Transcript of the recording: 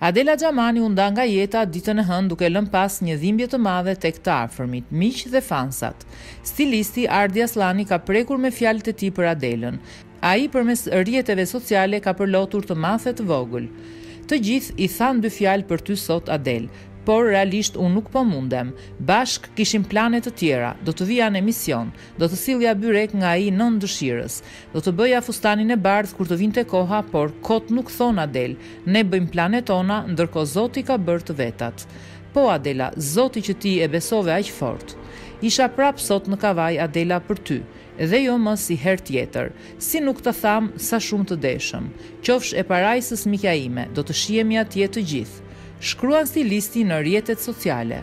Adela Xhamani u nda nga jeta ditën e hënë duke lënë pas një dhimbje të madhe tek të afërmit, miq dhe fansat. Stilisti, Ardi Asllani ka prekur me fjalët e tij për Adelën. Ai përmes rrjeteve sociale ka përlotur të madh e të vogël. Të gjithë i thanë dy fjalë për ty sot Adel, por realisht unë nuk po mundem. Bashkë kishim plane të tjera, do të vija në emision, do të sillja byrek nga ai nënë Dëshirës. Do të bëja fustanin e bardhë kur të vinte koha, por kot nuk thonë Adel, ne bëjmë planet tona, ndërkohë Zoti ka bërë të vetat. Po Adela, Zoti që ti e besove aq fort. Isha prapë sot në Kavajë Adela për ty, dhe jo më si herë tjetër. Si nuk ta thamë sa shumë të deshëm. Qofsh e parajsës mikja ime, do të shihemi atje të gjithë. Shkruan stilisti në rrjetet sociale.